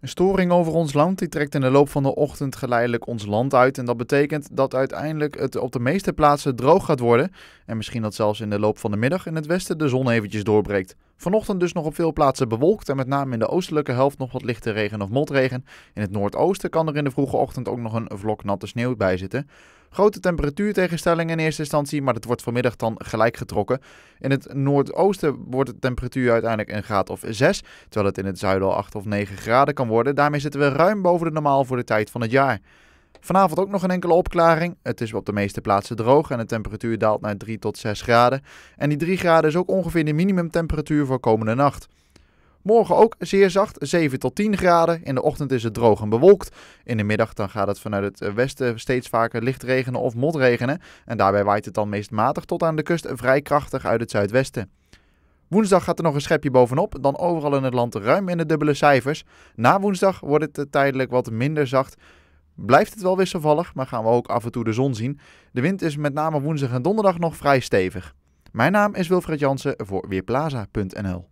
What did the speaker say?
Een storing over ons land die trekt in de loop van de ochtend geleidelijk ons land uit. En dat betekent dat uiteindelijk het op de meeste plaatsen droog gaat worden. En misschien dat zelfs in de loop van de middag in het westen de zon eventjes doorbreekt. Vanochtend dus nog op veel plaatsen bewolkt en met name in de oostelijke helft nog wat lichte regen of motregen. In het noordoosten kan er in de vroege ochtend ook nog een vlok natte sneeuw bij zitten. Grote temperatuurtegenstelling in eerste instantie, maar dat wordt vanmiddag dan gelijk getrokken. In het noordoosten wordt de temperatuur uiteindelijk een graad of 6, terwijl het in het zuiden al 8 of 9 graden kan worden. Daarmee zitten we ruim boven de normaal voor de tijd van het jaar. Vanavond ook nog een enkele opklaring. Het is op de meeste plaatsen droog en de temperatuur daalt naar 3 tot 6 graden. En die 3 graden is ook ongeveer de minimumtemperatuur voor komende nacht. Morgen ook zeer zacht, 7 tot 10 graden. In de ochtend is het droog en bewolkt. In de middag dan gaat het vanuit het westen steeds vaker licht regenen of motregenen. En daarbij waait het dan meest matig tot aan de kust vrij krachtig uit het zuidwesten. Woensdag gaat er nog een schepje bovenop, dan overal in het land ruim in de dubbele cijfers. Na woensdag wordt het tijdelijk wat minder zacht. Blijft het wel wisselvallig, maar gaan we ook af en toe de zon zien. De wind is met name woensdag en donderdag nog vrij stevig. Mijn naam is Wilfred Jansen voor Weerplaza.nl